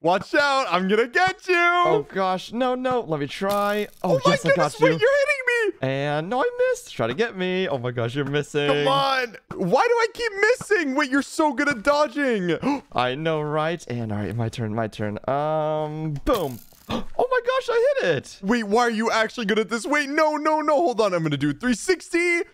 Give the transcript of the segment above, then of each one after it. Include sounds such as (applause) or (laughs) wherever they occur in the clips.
Watch out. I'm gonna get you. Oh gosh, no, no. Let me try. Oh, Oh my yes, I got you. wait, you're hitting me. And no, I missed. Try to get me. Oh my gosh, you're missing. Come on. Why do I keep missing? Wait, you're so good at dodging. (gasps) I know, right? And all right, my turn, my turn. Um, boom. (gasps) Oh my gosh, I hit it. Wait, why are you actually good at this? Wait, no, no, no. Hold on. I'm gonna do 360.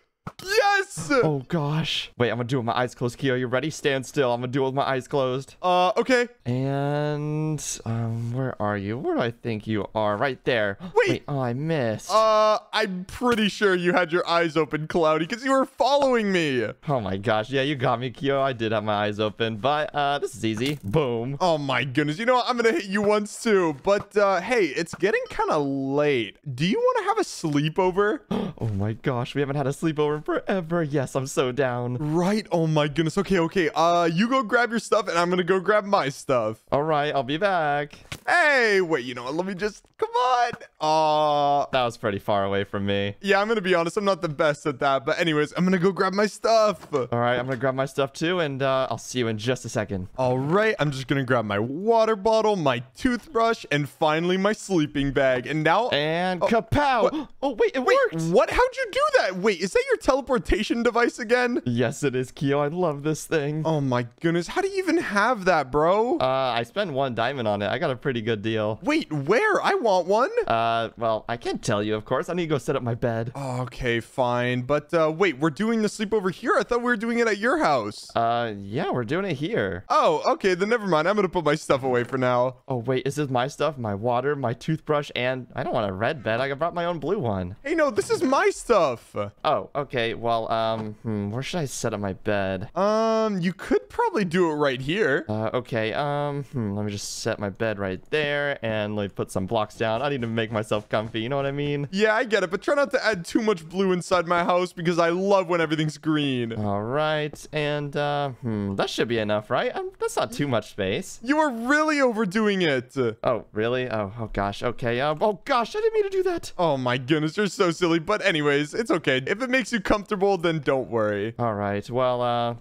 Yes. Oh gosh. Wait, I'm gonna do it with my eyes closed. Kio, you ready? Stand still. I'm gonna do it with my eyes closed. Uh, okay. And um, where are you? Where do I think you are? Right there. (gasps) Wait. oh, I missed. Uh, I'm pretty sure you had your eyes open, Cloudy, because you were following me. oh my gosh. Yeah, you got me, Kio. I did have my eyes open, but uh, this is easy. Boom. Oh my goodness. You know what? I'm gonna hit you once too. But uh, hey, it's getting kind of late. Do you want to have a sleepover? (gasps) Oh my gosh, we haven't had a sleepover forever. Yes, I'm so down. right. Oh my goodness. Okay, okay. Uh, you go grab your stuff, and I'm gonna go grab my stuff. All right, I'll be back. Hey, wait. You know what? Let me just come on. Uh, That was pretty far away from me. yeah. I'm gonna be honest. I'm not the best at that. But anyways, I'm gonna go grab my stuff. All right, I'm gonna grab my stuff too, and uh, I'll see you in just a second. All right, I'm just gonna grab my water bottle, my toothbrush, and finally my sleeping bag. And now, And kapow! (gasps) Oh wait, it wait, worked. what? How'd you do that? Wait, is that your teleportation device again? Yes, it is, Kio. I love this thing. Oh my goodness, how do you even have that, bro? Uh, I spent one diamond on it. I got a pretty good deal. Wait, where? I want one. Uh, well, I can't tell you, of course. I need to go set up my bed. Okay, fine. But uh, wait, we're doing the sleepover here. I thought we were doing it at your house. Uh, yeah, we're doing it here. Oh, okay, then never mind. I'm gonna put my stuff away for now. Oh wait, is this my stuff? My water, my toothbrush, and I don't want a red bed. I brought my own blue one. Hey, no, this is my stuff. Oh, okay. Okay, well, um, hmm, where should I set up my bed? Um, you could probably do it right here. Uh, okay, um, hmm, let me just set my bed right there and me put some blocks down. I need to make myself comfy, you know what I mean? Yeah, I get it, but try not to add too much blue inside my house because I love when everything's green. All right, and, uh, hmm, that should be enough, right? Um, that's not too much space. You are really overdoing it. Oh, really? Oh, oh gosh, okay. Uh, oh gosh, I didn't mean to do that. Oh my goodness, you're so silly. But anyways, it's okay. If it makes you comfortable, then don't worry. All right, well, uh,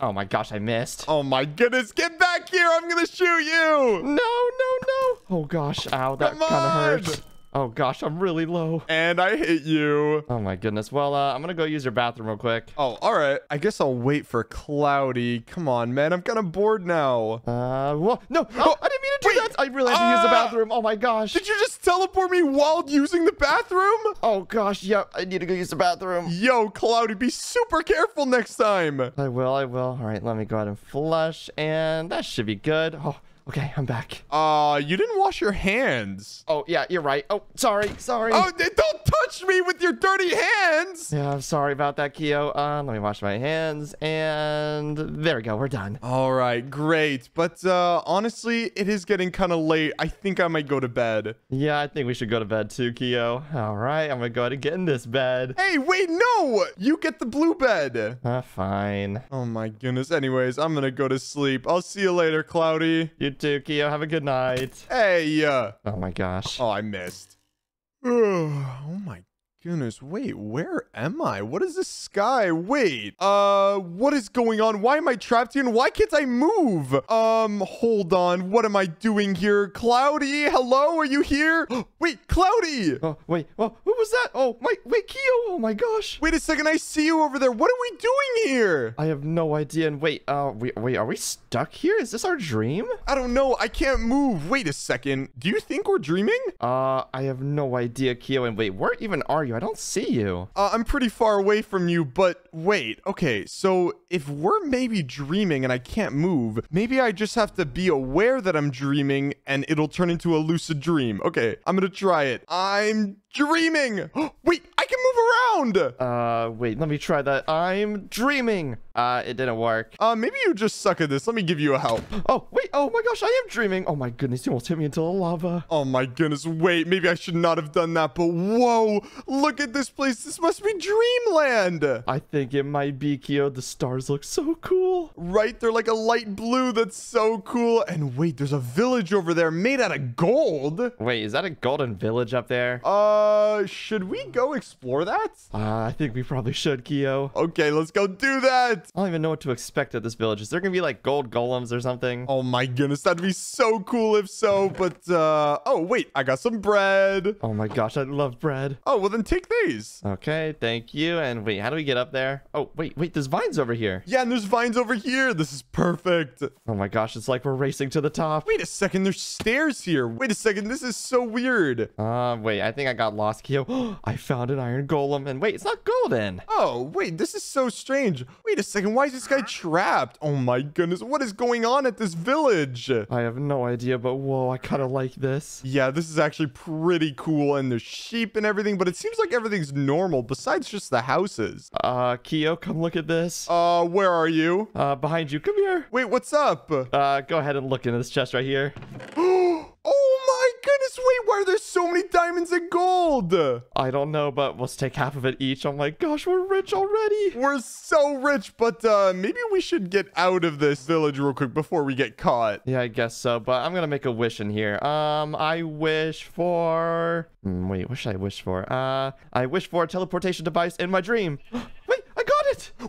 oh my gosh, I missed. Oh my goodness, get back here. I'm gonna shoot you. No, no, no. Oh gosh, ow, that kind of hurts. Oh gosh, I'm really low. And I hit you. Oh my goodness. Well, uh, I'm gonna go use your bathroom real quick. Oh, all right. I guess I'll wait for Cloudy. Come on, man. I'm kind of bored now. Uh, whoa, no, oh, I didn't mean to do wait, that. I really had to use the uh, bathroom. Oh my gosh. Did you just teleport me while using the bathroom? Oh gosh, yeah, I need to go use the bathroom. Yo, Cloudy, be super careful next time. I will, I will. All right, let me go ahead and flush, and that should be good. Oh, okay, I'm back. Uh, you didn't wash your hands. Oh, yeah, you're right. Oh, sorry, sorry. Oh, don't touch me with your dirty hands. Yeah, I'm sorry about that, Kio. Uh, let me wash my hands, and there we go. We're done. All right, great. But uh, honestly, it is getting kind of late. I think I might go to bed. Yeah, I think we should go to bed too, Kio. All right, I'm gonna go ahead and get in this bed. Hey, wait, no! You get the blue bed. Uh, fine. Oh my goodness. Anyways, I'm gonna go to sleep. I'll see you later, Cloudy. You too, Kio. Have a good night. Hey, uh, Oh my gosh. oh, I missed. (sighs) oh my goodness. Wait, where am I? What is the sky? Wait, uh, what is going on? Why am I trapped here and why can't I move? Um, hold on. What am I doing here? Cloudy, hello? Are you here? (gasps) wait, Cloudy! Oh, wait. Oh, what was that? Oh, my, wait, Kio. Oh my gosh. Wait a second, I see you over there. What are we doing here? I have no idea. And wait, uh, wait, wait, are we stuck here? Is this our dream? I don't know. I can't move. Wait a second. Do you think we're dreaming? Uh, I have no idea, Kio. And wait, where even are you? I don't see you. Uh, I'm pretty far away from you, but wait. Okay, so if we're maybe dreaming and I can't move, maybe I just have to be aware that I'm dreaming and it'll turn into a lucid dream. Okay, I'm gonna try it. I'm dreaming. (gasps) wait, I can move around. Uh, wait, let me try that. I'm dreaming. Uh, it didn't work. Uh, maybe you just suck at this. Let me give you a help. Oh, wait. Oh my gosh, I am dreaming. Oh my goodness, you almost hit me into the lava. Oh my goodness, wait, maybe I should not have done that, but whoa, look at this place. This must be dreamland. I think it might be, Kio. The stars look so cool. Right? They're like a light blue. That's so cool. And wait, there's a village over there made out of gold. Wait, is that a golden village up there? Uh, should we go explore that? Uh, I think we probably should, Kio. Okay, let's go do that. I don't even know what to expect at this village. Is there gonna be like gold golems or something? Oh my goodness, that'd be so cool if so. But, uh, oh, wait, I got some bread. Oh my gosh, I love bread. Oh, well, then take these. Okay, thank you. And wait, how do we get up there? Oh, wait, wait, there's vines over here. Yeah, and there's vines over here. This is perfect. Oh my gosh, it's like we're racing to the top. Wait a second, there's stairs here. Wait a second, this is so weird. Uh, wait, I think I got lost, Kio. (gasps) I found an iron golem. And wait, it's not golden. Oh, wait, this is so strange. Wait a second, why is this guy trapped? Oh my goodness, what is going on at this village? I have no idea, but whoa, I kind of like this. Yeah, this is actually pretty cool, and there's sheep and everything, but it seems like everything's normal besides just the houses. Uh, Kio, come look at this. Uh, where are you? Uh, behind you. Come here. Wait, what's up? Uh, go ahead and look into this chest right here. (gasps) oh my goodness, wait, why are there so many diamonds and gold? I don't know, but let's take half of it each. Oh my gosh, we're rich already. We're so rich, but uh, maybe we should get out of this village real quick before we get caught. Yeah, I guess so, but I'm gonna make a wish in here. Um, I wish for... Hmm, wait, what should I wish for? Uh, I wish for a teleportation device in my dream. (gasps) (gasps)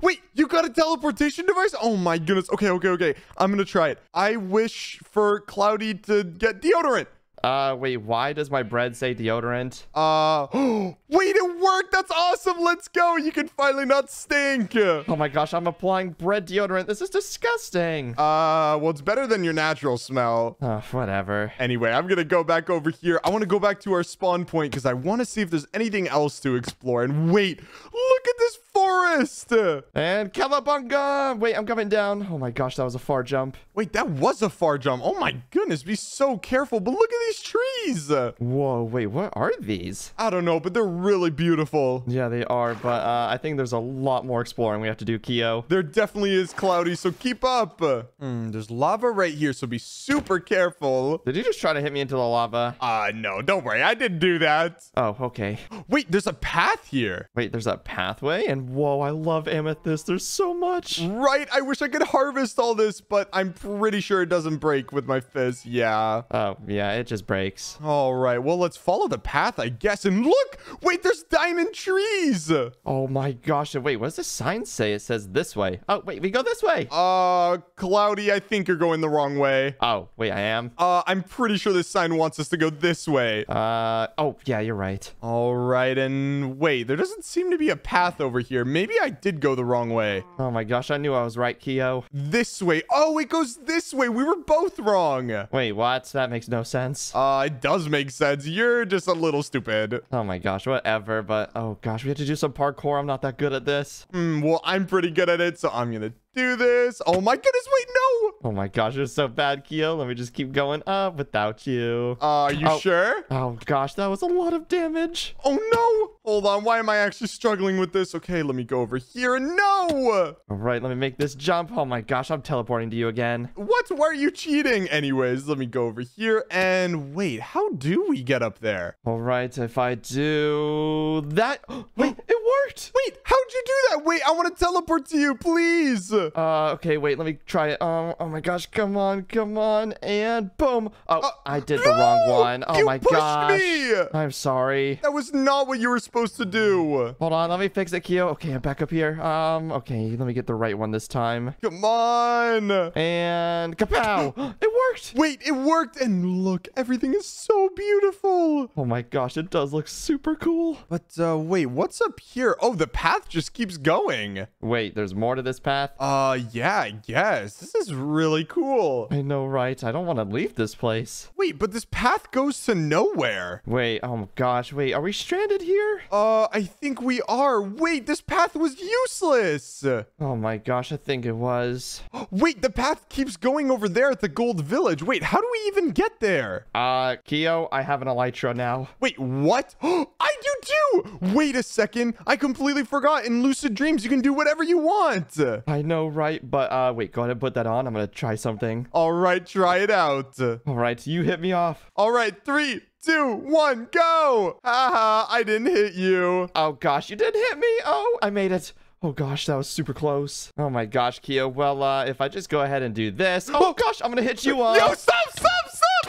wait, you got a teleportation device? Oh my goodness. Okay, okay, okay. I'm gonna try it. I wish for Cloudy to get deodorant. Uh, wait, why does my bread say deodorant? Uh, (gasps) wait, it worked. That's awesome. Let's go. You can finally not stink. Oh my gosh, I'm applying bread deodorant. This is disgusting. Uh, well, it's better than your natural smell. Uh, whatever. Anyway, I'm gonna go back over here. I want to go back to our spawn point because I want to see if there's anything else to explore. And wait, look at this forest. And Cowabunga! Wait, I'm coming down. Oh my gosh, that was a far jump. Wait, that was a far jump. Oh my goodness, be so careful. But look at these trees. Whoa, wait, what are these? I don't know, but they're really beautiful. Yeah, they are, but uh, I think there's a lot more exploring we have to do, Kio. There definitely is cloudy, so keep up. Hmm, there's lava right here, so be super careful. Did you just try to hit me into the lava? Uh, no, don't worry. I didn't do that. Oh, okay. Wait, there's a path here. Wait, there's a pathway? And whoa, I love amethyst. There's so much. Right, I wish I could harvest all this, but I'm pretty sure it doesn't break with my fist. Yeah. Oh, yeah, it just breaks. All right, well, let's follow the path, I guess. And look, wait, there's diamond trees. Oh my gosh. Wait, what does the sign say? It says this way. Oh, wait, we go this way. Uh, Cloudy, I think you're going the wrong way. Oh, wait, I am. Uh, I'm pretty sure this sign wants us to go this way. Uh, oh, yeah, you're right. All right, and wait, there doesn't seem to be a path over here. Maybe I did go the wrong way. Oh my gosh, I knew I was right, Kio. This way. Oh, it goes this way. We were both wrong. Wait, what? That makes no sense. Uh, it does make sense. You're just a little stupid. Oh my gosh, whatever. But oh gosh, we have to do some parkour. I'm not that good at this. Hmm, well, I'm pretty good at it, so I'm gonna do this. Oh my goodness, wait, no! Oh my gosh, you're so bad, Kio. Let me just keep going up without you. Uh, are you Oh. sure? Oh gosh, that was a lot of damage. Oh no! Hold on, why am I actually struggling with this? Okay, let me go over here. No! All right, let me make this jump. Oh my gosh, I'm teleporting to you again. What? Why are you cheating? Anyways, let me go over here and wait, how do we get up there? All right, if I do that. (gasps) Wait, (gasps) it worked. Wait, how'd you do that? Wait, I want to teleport to you, please. Uh, okay, wait, let me try it. Um, oh my gosh, come on, come on, and boom. Oh, I did the wrong No! one. Oh You my pushed gosh. me! I'm sorry. That was not what you were supposed to do. Hold on, let me fix it, Kio. Okay, I'm back up here. Um, okay, let me get the right one this time. Come on. And kapow! (gasps) it worked! Wait, it worked. And look, everything is so beautiful. Oh my gosh, it does look super cool. But uh wait, what's up here? Oh, the path just keeps going. Wait, there's more to this path? Uh yeah, I guess. This is really cool. I know, right? I don't want to leave this place. Wait, but this path goes to nowhere. Wait, oh my gosh, wait, are we stranded here? Uh, I think we are. Wait, this path was useless. Oh my gosh, I think it was. (gasps) Wait, the path keeps going over there at the gold village. Wait, how do we even get there? Uh, Kio, I have an elytra now. Wait, what? (gasps) I do too! Wait a second. I completely forgot. In lucid dreams, you can do whatever you want. I know, right? But, uh, wait, go ahead and put that on. I'm gonna try something. All right, try it out. All right, you hit me off. All right, three, two, one, go! Haha, I didn't hit you. Oh gosh, you did hit me. Oh, I made it. Oh gosh, that was super close. Oh my gosh, Kio. Well, uh, if I just go ahead and do this. Oh gosh, I'm gonna hit you off. Yo, stop, stop!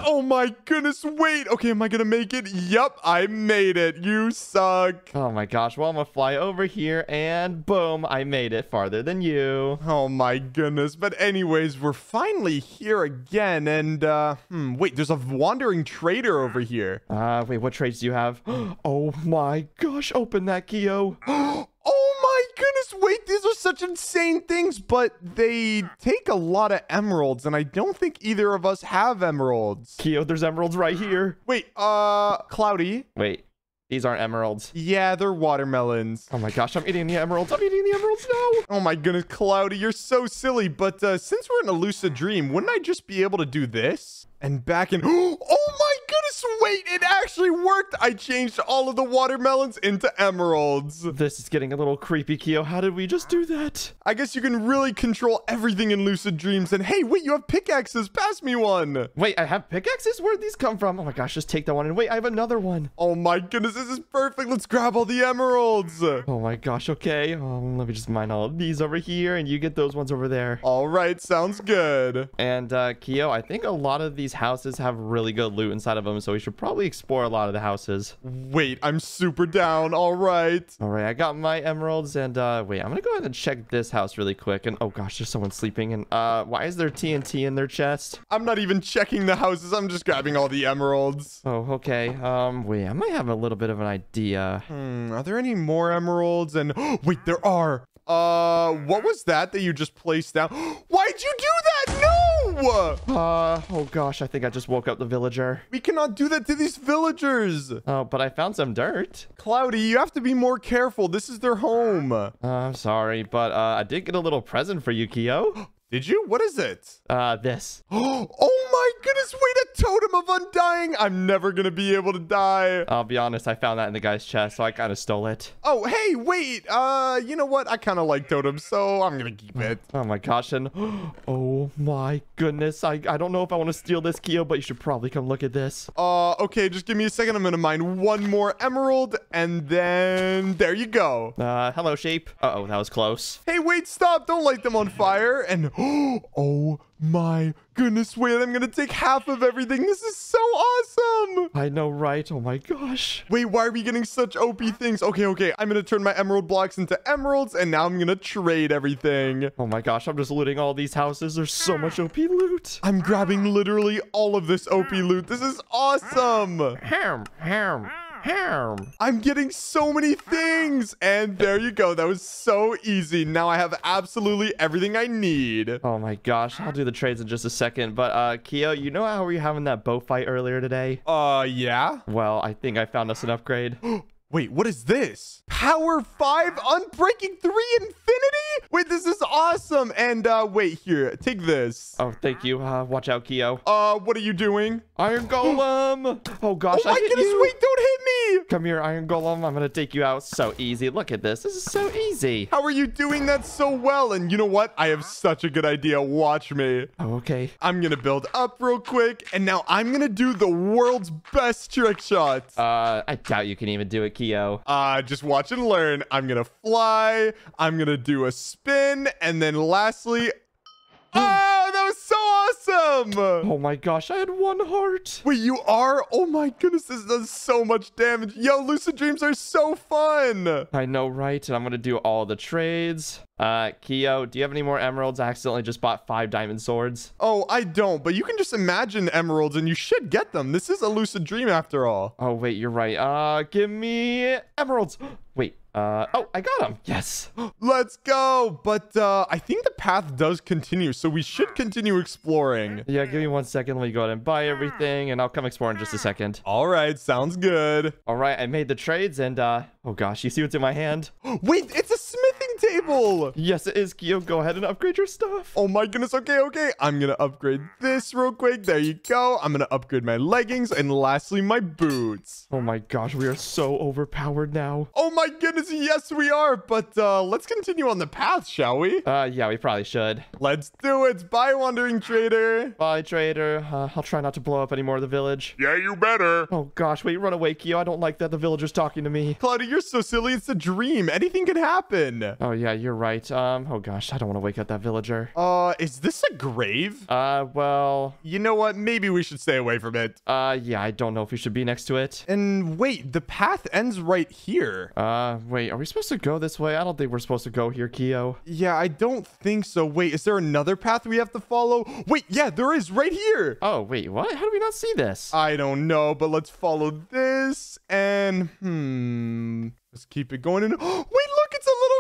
Oh my goodness, wait. Okay, am I gonna make it? Yup, I made it. You suck. Oh my gosh. Well, I'm gonna fly over here and boom, I made it farther than you. Oh my goodness. But anyways, we're finally here again. And, uh, hmm, wait, there's a wandering trader over here. Uh, wait, what trades do you have? (gasps) Oh my gosh, open that, Kio. (gasps) (gasps) Wait, these are such insane things, but they take a lot of emeralds, and I don't think either of us have emeralds. Kio, there's emeralds right here. Wait, uh, Cloudy? Wait, these aren't emeralds. Yeah, they're watermelons. Oh my gosh, I'm eating the emeralds. I'm eating the emeralds. No. Oh my goodness, Cloudy, you're so silly. But uh, since we're in a lucid dream, wouldn't I just be able to do this? And back in. (gasps) Oh my wait, it actually worked. I changed all of the watermelons into emeralds. This is getting a little creepy, Kio. How did we just do that? I guess you can really control everything in lucid dreams. And hey, wait, you have pickaxes. Pass me one. Wait, I have pickaxes? Where'd these come from? Oh my gosh, just take that one. And wait, I have another one. Oh my goodness, this is perfect. Let's grab all the emeralds. Oh my gosh, okay. Um, let me just mine all of these over here, and you get those ones over there. All right, sounds good. And, uh, Kio, I think a lot of these houses have really good loot inside of them, so we should probably explore a lot of the houses. Wait, I'm super down. All right. All right, I got my emeralds, and, uh, wait, I'm gonna go ahead and check this house really quick. And, oh gosh, there's someone sleeping, and, uh, why is there TNT in their chest? I'm not even checking the houses. I'm just grabbing all the emeralds. Oh, okay. Um, wait, I might have a little bit of an idea. Hmm, are there any more emeralds? And (gasps) wait, there are. Uh, what was that that you just placed down? (gasps) Why'd you do! Uh, oh gosh, I think I just woke up the villager. We cannot do that to these villagers. Oh, but I found some dirt. Cloudy, you have to be more careful. This is their home. Uh, I'm sorry, but, uh, I did get a little present for you. (gasps) (gasps) Did you? What is it? Uh, this. (gasps) Oh my goodness, wait, a totem of undying. I'm never gonna be able to die. I'll be honest, I found that in the guy's chest, so I kind of stole it. Oh, hey, wait. Uh, you know what? I kind of like totems, so I'm gonna keep it. Oh my gosh, and (gasps) oh my goodness. I, I don't know if I want to steal this, Kio, but you should probably come look at this. Uh, okay, just give me a second. I'm gonna mine one more emerald, and then there you go. Uh, hello, sheep. Uh-oh, that was close. Hey, wait, stop. Don't light them on fire. And (gasps) oh my goodness, wait, I'm gonna take half of everything. This is so awesome. I know, right? Oh my gosh. Wait, why are we getting such OP things? Okay, okay, I'm gonna turn my emerald blocks into emeralds, and now I'm gonna trade everything. Oh my gosh, I'm just looting all these houses. There's so much OP loot. I'm grabbing literally all of this OP loot. This is awesome. Ham, ham, I'm getting so many things. And there you go. That was so easy. Now I have absolutely everything I need. Oh my gosh, I'll do the trades in just a second. But, uh, Kio, you know how we were having that bow fight earlier today? Uh, yeah? Well, I think I found us an upgrade. (gasps) Wait, what is this? Power 5 Unbreaking 3 Infinity? (laughs) Wait, this is awesome. And, uh, wait, here, take this. Oh, thank you. Uh, watch out, Kio. Uh, what are you doing? Iron Golem! (gasps) Oh gosh, oh my I hit goodness, you! wait, don't hit me! Come here, Iron Golem. I'm gonna take you out so easy. Look at this. This is so easy. How are you doing that so well? And you know what? I have such a good idea. Watch me. Oh, okay. I'm gonna build up real quick, and now I'm gonna do the world's best trick shot. Uh, I doubt you can even do it, Kio. Uh, just watch and learn. I'm gonna fly, I'm gonna do a spin, and then lastly... (gasps) Oh, that was so awesome! Oh my gosh, I had one heart. Wait, you are? Oh my goodness, this does so much damage. Yo, lucid dreams are so fun! I know, right? And I'm gonna do all the trades. Uh, Kio, do you have any more emeralds? I accidentally just bought five diamond swords. Oh, I don't, but you can just imagine emeralds and you should get them. This is a lucid dream after all. Oh, wait, you're right. Uh, give me emeralds. (gasps) Wait, uh, oh, I got him. Yes. (gasps) Let's go! But, uh, I think the path does continue, so we should continue exploring. Yeah, give me one second. Let me go ahead and buy everything, and I'll come explore in just a second. All right, sounds good. All right, I made the trades, and, uh, oh gosh, you see what's in my hand? (gasps) Wait, it's a smithing Yes, it is, Kio. Go ahead and upgrade your stuff. Oh my goodness, okay, okay. I'm gonna upgrade this real quick. There you go. I'm gonna upgrade my leggings, and lastly, my boots. Oh my gosh, we are so overpowered now. Oh my goodness, yes we are. But, uh, let's continue on the path, shall we? Uh, yeah, we probably should. Let's do it. Bye, Wandering Trader. Bye, trader. Uh, I'll try not to blow up any more of the village. Yeah, you better. Oh gosh, wait, run away, Kio. I don't like that the villager's talking to me. Cloudy, you're so silly. It's a dream. Anything can happen. Oh yeah, you're right. Um, oh gosh, I don't want to wake up that villager. Uh, is this a grave? Uh, well, You know what? Maybe we should stay away from it. uh, yeah, I don't know if we should be next to it. And wait, the path ends right here. Uh, wait, are we supposed to go this way? I don't think we're supposed to go here, Kio. Yeah, I don't think so. Wait, is there another path we have to follow? Wait, yeah, there is right here. Oh, wait, what? How do we not see this? I don't know, but let's follow this and hmm. Let's keep it going. And (gasps) wait, look, it's a little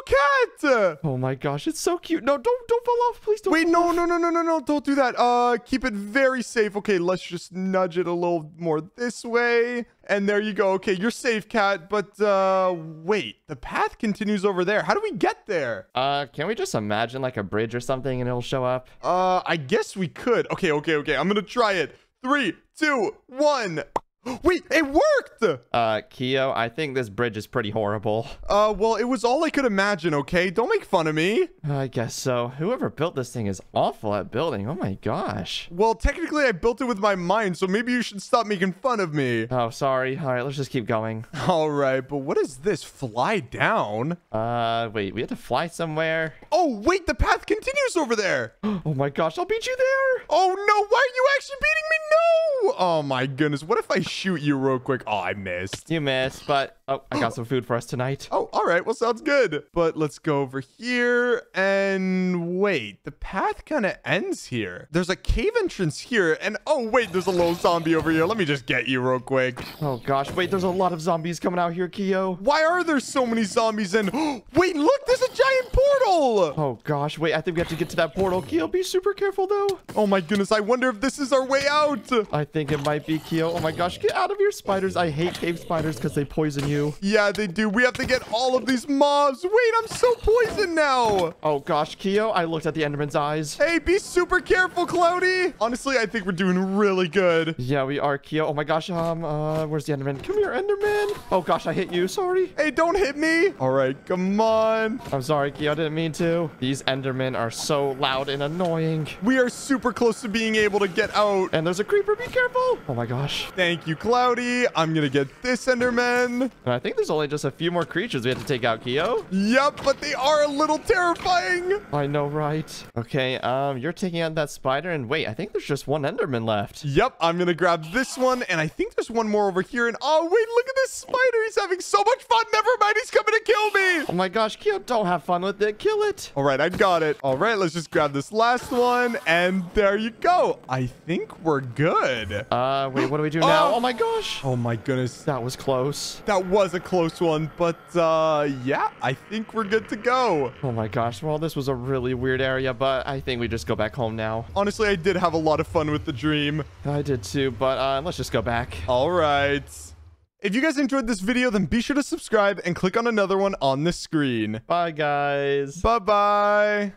cat. oh my gosh, it's so cute. No, don't, don't fall off, please don't. Wait, no, off. no, no, no, no, no. Don't do that. Uh, keep it very safe. Okay, let's just nudge it a little more this way. And there you go. Okay, you're safe, cat. But, uh, wait. The path continues over there. How do we get there? Uh, can we just imagine like a bridge or something and it'll show up? Uh, I guess we could. Okay, okay, okay. I'm gonna try it. Three, two, one. (gasps) Wait, it worked! Uh, Kio, I think this bridge is pretty horrible. Uh, well, it was all I could imagine, okay? Don't make fun of me. I guess so. Whoever built this thing is awful at building. Oh my gosh. Well, technically, I built it with my mind, so maybe you should stop making fun of me. Oh, sorry. All right, let's just keep going. (laughs) All right, but what is this? Fly down? Uh, wait, we have to fly somewhere. Oh, wait, the path continues over there. (gasps) Oh my gosh, I'll beat you there. Oh, no, why are you actually beating me? No! Oh, my goodness. What if I shoot you real quick? Oh, I missed. You missed, but oh, I got some food for us tonight. (gasps) Oh, all right. Well, sounds good. But let's go over here and wait. The path kind of ends here. There's a cave entrance here. And oh, wait, there's a little zombie over here. Let me just get you real quick. Oh gosh, wait, there's a lot of zombies coming out here, Kio. Why are there so many zombies? And (gasps) wait, look, there's a giant portal. Oh gosh, wait, I think we have to get to that portal. Kio, be super careful though. Oh my goodness. I wonder if this is our way out. I think it might be Kio. Oh my gosh, get out of here, spiders. I hate cave spiders because they poison you. Yeah, they do. We have to get all of these mobs. Wait, I'm so poisoned now. Oh gosh, Kio, I looked at the Enderman's eyes. Hey, be super careful, Cloudy. Honestly, I think we're doing really good. Yeah, we are, Kio. Oh my gosh, um, uh, where's the Enderman? Come here, Enderman. Oh gosh, I hit you. Sorry. Hey, don't hit me. All right, come on. I'm sorry, Kio. I didn't mean to. These Endermen are so loud and annoying. We are super close to being able to get out. And there's a creeper. Be careful. Oh my gosh. Thank you, Cloudy. I'm gonna get this Enderman. And I think there's only just a few more creatures we have to take out, Kio. Yep, but they are a little terrifying. I know, right? Okay, um, you're taking out that spider, and wait, I think there's just one Enderman left. Yep, I'm gonna grab this one, and I think there's one more over here. And oh, wait, look at this spider. He's having so much fun. Never mind, he's coming to kill me. Oh my gosh, Kio, don't have fun with it. Kill it. All right, I got it. All right, let's just grab this last one, and there you go. I think we're good. Uh, wait, what do we do now? Oh. Oh my gosh. Oh my goodness. That was close. That was a close one, but uh, yeah, I think we're good to go. Oh my gosh. Well, this was a really weird area, but I think we just go back home now. Honestly, I did have a lot of fun with the dream. I did too, but uh, let's just go back. All right. If you guys enjoyed this video, then be sure to subscribe and click on another one on the screen. Bye, guys. Bye-bye.